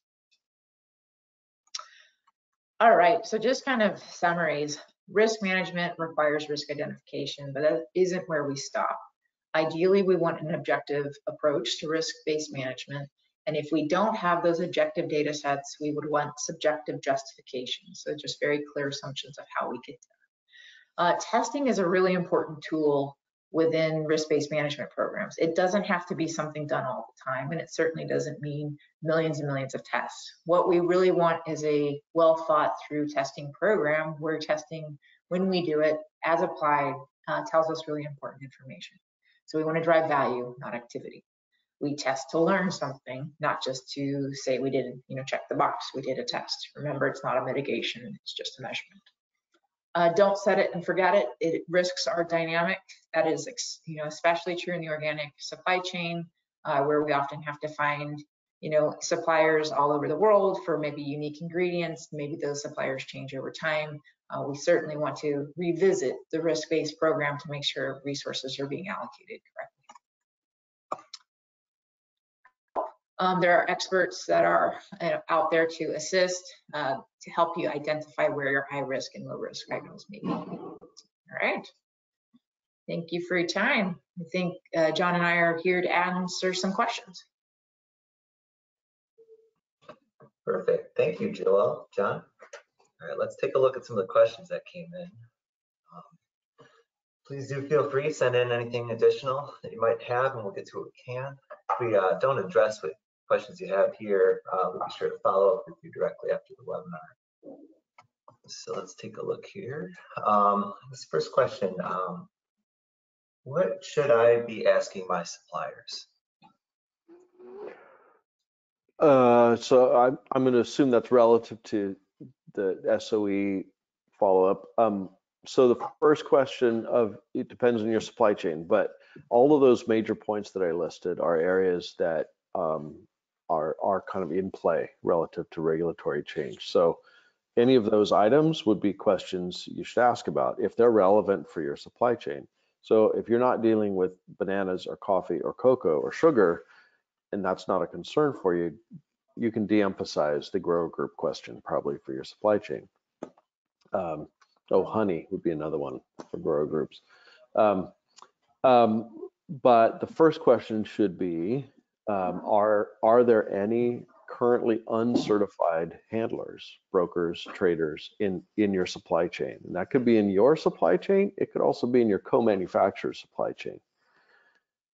All right, so just kind of summaries. Risk management requires risk identification, but that isn't where we stop. Ideally, we want an objective approach to risk-based management. And if we don't have those objective data sets, we would want subjective justification. So just very clear assumptions of how we get there. Uh, testing is a really important tool within risk-based management programs. It doesn't have to be something done all the time, and it certainly doesn't mean millions and millions of tests. What we really want is a well thought through testing program where testing, when we do it, as applied, uh, tells us really important information. So we want to drive value, not activity. We test to learn something, not just to say we did, you know, check the box, we did a test. Remember, it's not a mitigation, it's just a measurement. Uh, don't set it and forget it. it. Risks are dynamic. That is, you know, especially true in the organic supply chain, uh, where we often have to find, you know, suppliers all over the world for maybe unique ingredients. Maybe those suppliers change over time uh, we certainly want to revisit the risk-based program to make sure resources are being allocated correctly. Um, there are experts that are uh, out there to assist, uh, to help you identify where your high risk and low risk items may be. All right. Thank you for your time. I think uh, John and I are here to answer some questions. Perfect. Thank you, Joelle. John? All right, let's take a look at some of the questions that came in. Um, please do feel free to send in anything additional that you might have and we'll get to what we can. If we uh, don't address what questions you have here, uh, we'll be sure to follow up with you directly after the webinar. So let's take a look here. Um, this first question, um, what should I be asking my suppliers? Uh, so I'm, I'm going to assume that's relative to the SOE follow-up. Um, so the first question of, it depends on your supply chain, but all of those major points that I listed are areas that um, are, are kind of in play relative to regulatory change. So any of those items would be questions you should ask about if they're relevant for your supply chain. So if you're not dealing with bananas or coffee or cocoa or sugar, and that's not a concern for you, you can de-emphasize the grower group question probably for your supply chain. Um, oh, honey would be another one for grower groups. Um, um, but the first question should be, um, are, are there any currently uncertified handlers, brokers, traders in, in your supply chain? And that could be in your supply chain. It could also be in your co-manufacturer's supply chain.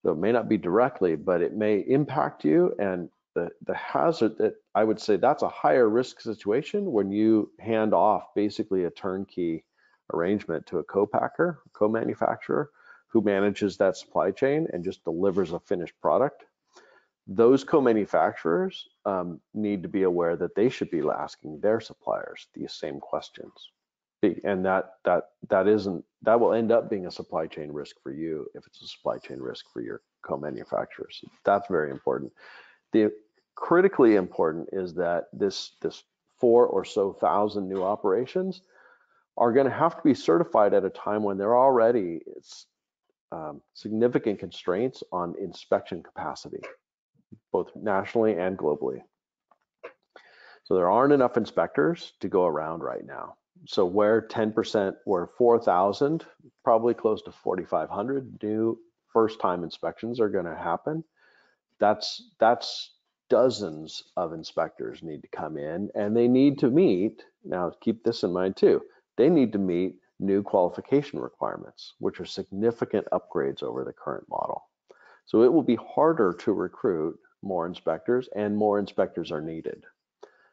So it may not be directly, but it may impact you. And the, the hazard that I would say that's a higher risk situation when you hand off basically a turnkey arrangement to a co-packer, co-manufacturer who manages that supply chain and just delivers a finished product. Those co-manufacturers um, need to be aware that they should be asking their suppliers these same questions. And that that that isn't that will end up being a supply chain risk for you if it's a supply chain risk for your co-manufacturers. That's very important the critically important is that this this four or so thousand new operations are going to have to be certified at a time when there are already um, significant constraints on inspection capacity both nationally and globally so there aren't enough inspectors to go around right now so where 10% were 4,000, probably close to 4,500 new first time inspections are going to happen. That's that's dozens of inspectors need to come in and they need to meet, now keep this in mind too, they need to meet new qualification requirements, which are significant upgrades over the current model. So it will be harder to recruit more inspectors and more inspectors are needed.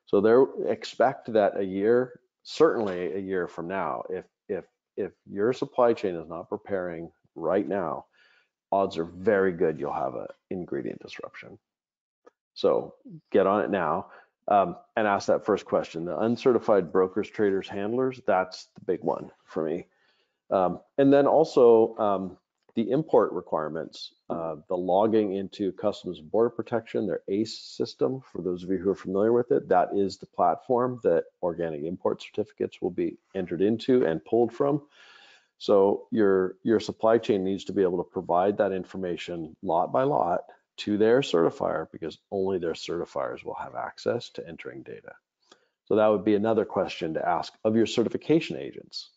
So they expect that a year certainly a year from now, if if if your supply chain is not preparing right now, odds are very good you'll have an ingredient disruption. So get on it now um, and ask that first question. The uncertified brokers, traders, handlers, that's the big one for me. Um, and then also um, the import requirements, uh, the logging into Customs and Border Protection, their ACE system, for those of you who are familiar with it, that is the platform that organic import certificates will be entered into and pulled from. So your, your supply chain needs to be able to provide that information lot by lot to their certifier because only their certifiers will have access to entering data. So that would be another question to ask of your certification agents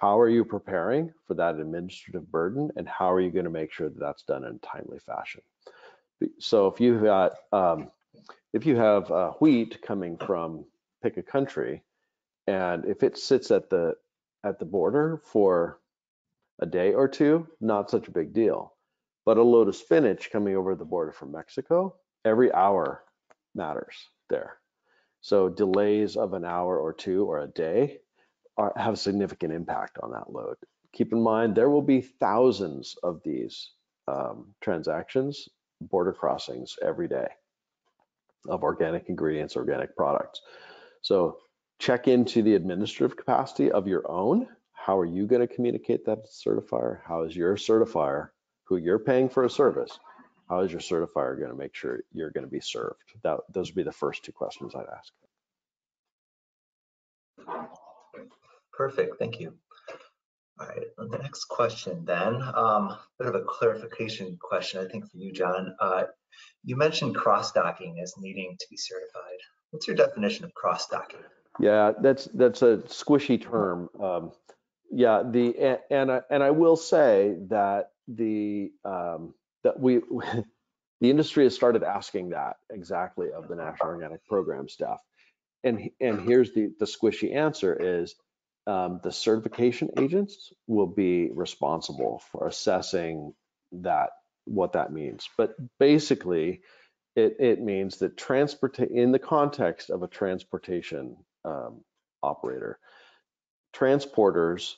how are you preparing for that administrative burden and how are you going to make sure that that's done in a timely fashion so if you've got um, if you have uh, wheat coming from pick a country and if it sits at the at the border for a day or two not such a big deal but a load of spinach coming over the border from mexico every hour matters there so delays of an hour or two or a day are, have a significant impact on that load. Keep in mind, there will be thousands of these um, transactions, border crossings every day of organic ingredients, organic products. So check into the administrative capacity of your own. How are you going to communicate that to certifier? How is your certifier, who you're paying for a service, how is your certifier going to make sure you're going to be served? That, those would be the first two questions I'd ask. Perfect, thank you. All right, the next question then, um, bit of a clarification question, I think for you, John. Uh, you mentioned cross-docking as needing to be certified. What's your definition of cross-docking? Yeah, that's that's a squishy term. Um, yeah, the and and I, and I will say that the um, that we the industry has started asking that exactly of the National Organic Program staff, and and here's the the squishy answer is um, the certification agents will be responsible for assessing that what that means. But basically, it, it means that transport in the context of a transportation um, operator, transporters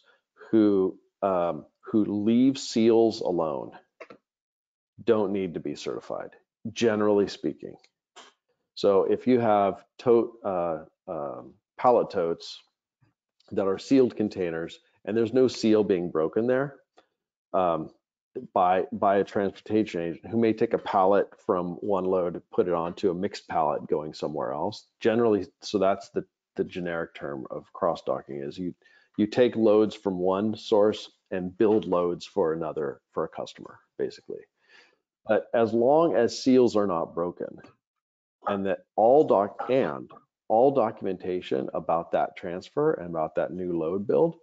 who um, who leave seals alone don't need to be certified, generally speaking. So if you have tote uh, um, pallet totes that are sealed containers and there's no seal being broken there um, by by a transportation agent who may take a pallet from one load and put it onto a mixed pallet going somewhere else. Generally, so that's the the generic term of cross docking is you you take loads from one source and build loads for another for a customer basically. But as long as seals are not broken and that all doc and all documentation about that transfer and about that new load build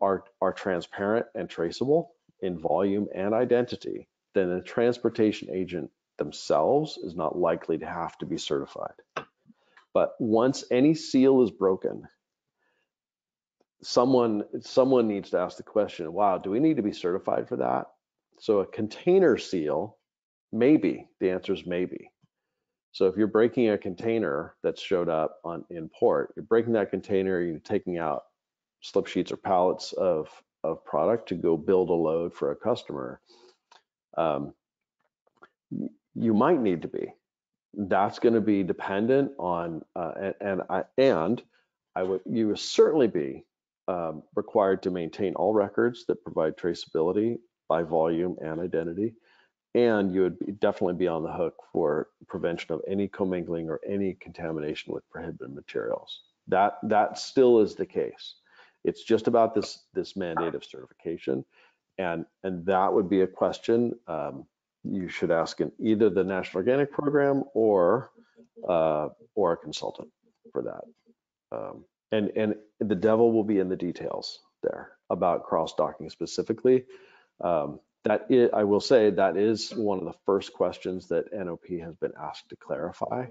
are, are transparent and traceable in volume and identity, then the transportation agent themselves is not likely to have to be certified. But once any seal is broken, someone someone needs to ask the question, wow, do we need to be certified for that? So a container seal, maybe, the answer is maybe. So if you're breaking a container that's showed up on in port, you're breaking that container, you're taking out slip sheets or pallets of, of product to go build a load for a customer, um, you might need to be. That's going to be dependent on, uh, and, and I and I would you would certainly be um, required to maintain all records that provide traceability by volume and identity and you would be, definitely be on the hook for prevention of any commingling or any contamination with prohibited materials. That that still is the case. It's just about this this mandate of certification, and and that would be a question um, you should ask in either the National Organic Program or uh, or a consultant for that. Um, and and the devil will be in the details there about cross docking specifically. Um, that is, I will say that is one of the first questions that NOP has been asked to clarify.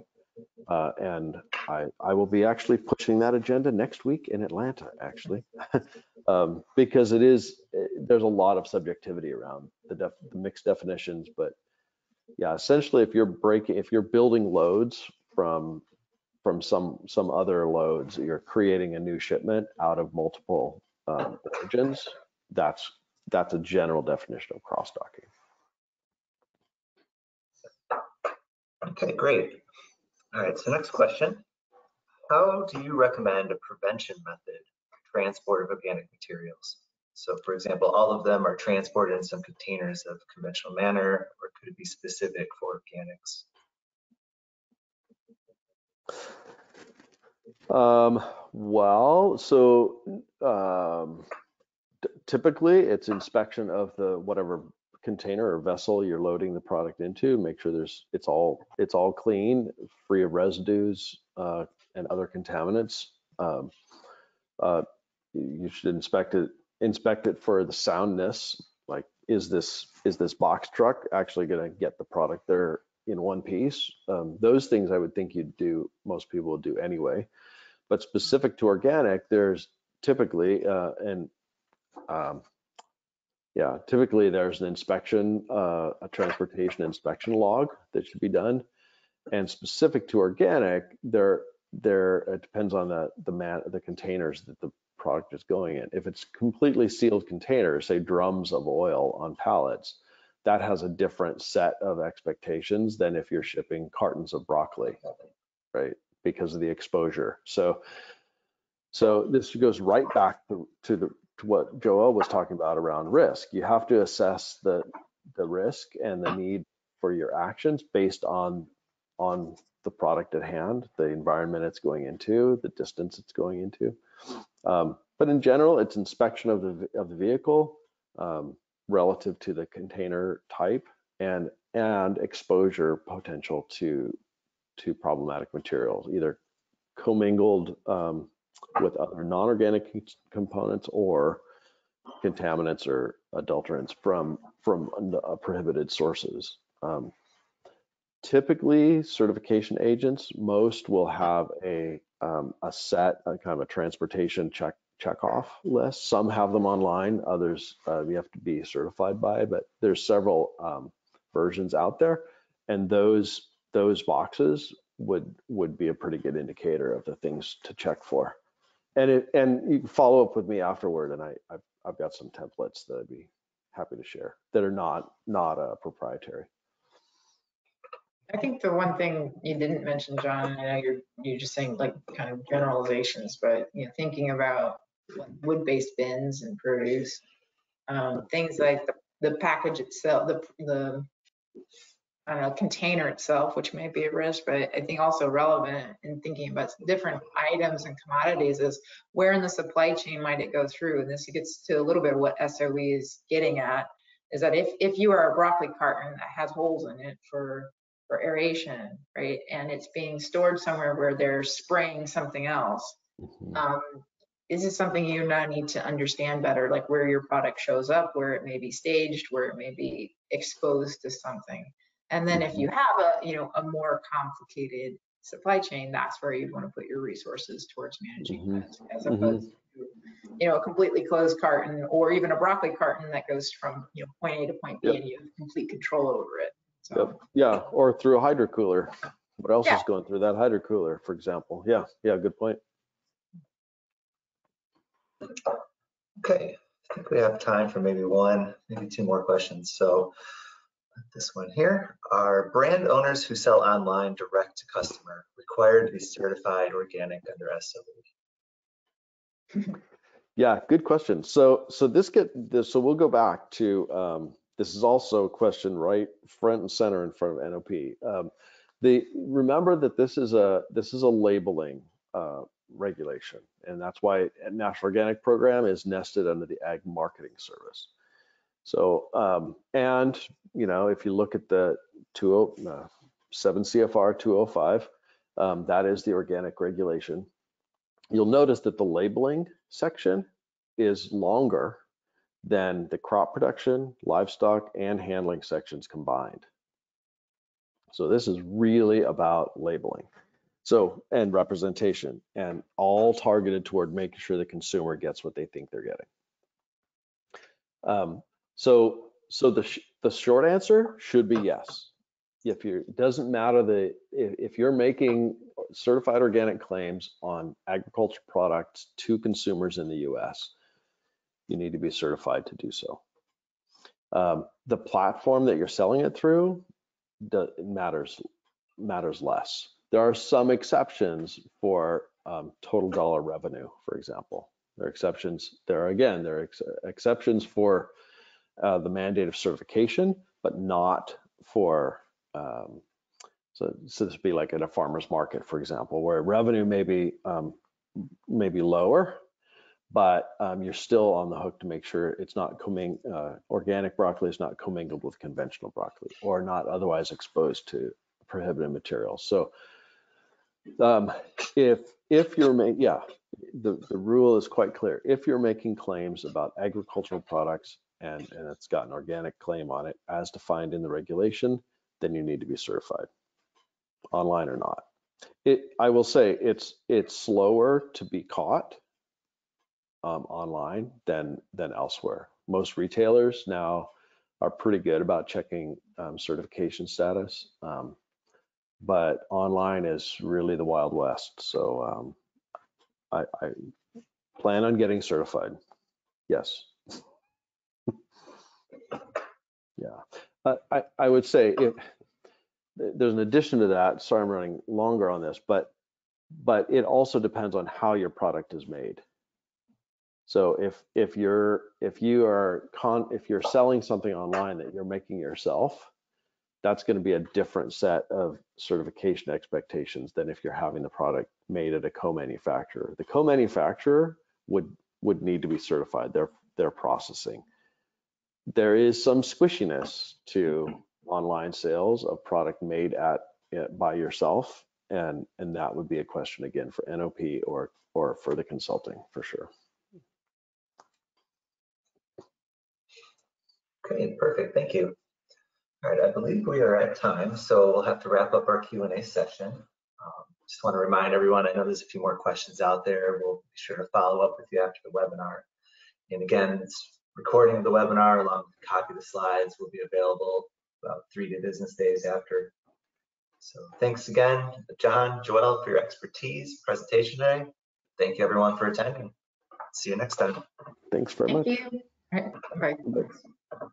Uh, and I, I will be actually pushing that agenda next week in Atlanta, actually, um, because it is, there's a lot of subjectivity around the, def, the mixed definitions. But yeah, essentially, if you're breaking, if you're building loads from from some some other loads, you're creating a new shipment out of multiple um, origins. That's that's a general definition of cross-docking. Okay, great. All right, so next question. How do you recommend a prevention method for transport of organic materials? So for example, all of them are transported in some containers of conventional manner, or could it be specific for organics? Um, well, so um, typically it's inspection of the whatever container or vessel you're loading the product into make sure there's it's all it's all clean free of residues uh, and other contaminants. Um, uh, you should inspect it inspect it for the soundness like is this is this box truck actually going to get the product there in one piece? Um, those things i would think you'd do most people would do anyway. But specific to organic there's typically uh, and um, yeah, typically there's an inspection, uh, a transportation inspection log that should be done. And specific to organic, there, there it depends on the the man the containers that the product is going in. If it's completely sealed containers, say drums of oil on pallets, that has a different set of expectations than if you're shipping cartons of broccoli, right? Because of the exposure. So, so this goes right back to, to the to what Joelle was talking about around risk. You have to assess the the risk and the need for your actions based on on the product at hand, the environment it's going into, the distance it's going into. Um, but in general, it's inspection of the of the vehicle um, relative to the container type and and exposure potential to to problematic materials, either commingled um, with other non-organic components or contaminants or adulterants from from uh, prohibited sources. Um, typically, certification agents most will have a um, a set, a kind of a transportation check check off list. Some have them online, others uh, you have to be certified by, but there's several um, versions out there, and those those boxes would would be a pretty good indicator of the things to check for and it, and you can follow up with me afterward and I, I've, I've got some templates that I'd be happy to share that are not, not uh, proprietary. I think the one thing you didn't mention, John, I know you're, you're just saying like kind of generalizations, but you know, thinking about wood-based bins and produce, um, things like the, the package itself, the, the, I don't know, container itself, which may be a risk, but I think also relevant in thinking about different items and commodities is where in the supply chain might it go through? And this gets to a little bit of what SOE is getting at, is that if, if you are a broccoli carton that has holes in it for for aeration, right? And it's being stored somewhere where they're spraying something else. Mhm. Um, this is something you now need to understand better, like where your product shows up, where it may be staged, where it may be exposed to something. And then if you have a, you know, a more complicated supply chain, that's where you'd want to put your resources towards managing Mhm. that, as Mhm. opposed to, you know, a completely closed carton or even a broccoli carton that goes from, you know, point A to point B Yep. and you have complete control over it. So. Yep. Yeah, or through a hydro cooler. What else Yeah. is going through that hydro cooler, for example? Yeah, yeah, good point. Okay, I think we have time for maybe one, maybe two more questions. So this one here, are brand owners who sell online direct to customer required to be certified organic under? SOE? Yeah, good question. So, so this get this, so we'll go back to, um, this is also a question right front and center in front of NOP. Um, the, remember that this is a, this is a labeling, uh, regulation. And that's why National Organic Program is nested under the Ag Marketing Service. So, um, and, you know, if you look at the 20, uh, 7 CFR 205, um, that is the organic regulation. You'll notice that the labeling section is longer than the crop production, livestock, and handling sections combined. So this is really about labeling. So, and representation, and all targeted toward making sure the consumer gets what they think they're getting. Um, so, so the, sh- the short answer should be yes. If you, it doesn't matter the, if, if you're making certified organic claims on agriculture products to consumers in the US, you need to be certified to do so. Um, the platform that you're selling it through matters matters less. There are some exceptions for um, total dollar revenue, for example. There are exceptions. There are again, there are ex exceptions for uh, the mandate of certification, but not for um, so, so this would be like at a farmer's market, for example, where revenue may be um, may be lower, but um, you're still on the hook to make sure it's not comming uh, organic broccoli is not commingled with conventional broccoli or not otherwise exposed to prohibited materials. So um, if if you're making yeah, the the rule is quite clear. If you're making claims about agricultural products and and it's got an organic claim on it as defined in the regulation, then you need to be certified, online or not. It I will say it's it's slower to be caught um, online than than elsewhere. Most retailers now are pretty good about checking um, certification status, um, but online is really the wild west. So um, I, I plan on getting certified. Yes. Yeah, I I would say if there's an addition to that. Sorry, I'm running longer on this, but but it also depends on how your product is made. So if if you're if you are con if you're selling something online that you're making yourself, that's going to be a different set of certification expectations than if you're having the product made at a co-manufacturer. The co-manufacturer would would need to be certified. Their their processing. There is some squishiness to online sales of product made at by yourself, and and that would be a question again for NOP or or for the consulting for sure. Okay, perfect, thank you. All right, I believe we are at time, so we'll have to wrap up our Q and A session. Um, just want to remind everyone, I know there's a few more questions out there. We'll be sure to follow up with you after the webinar. And again, it's recording of the webinar along with a copy of the slides will be available about three to business days after. So thanks again, John, Joelle, for your expertise presentation today. Thank you everyone for attending. See you next time. Thanks very much. Thank you. All right, bye. Bye.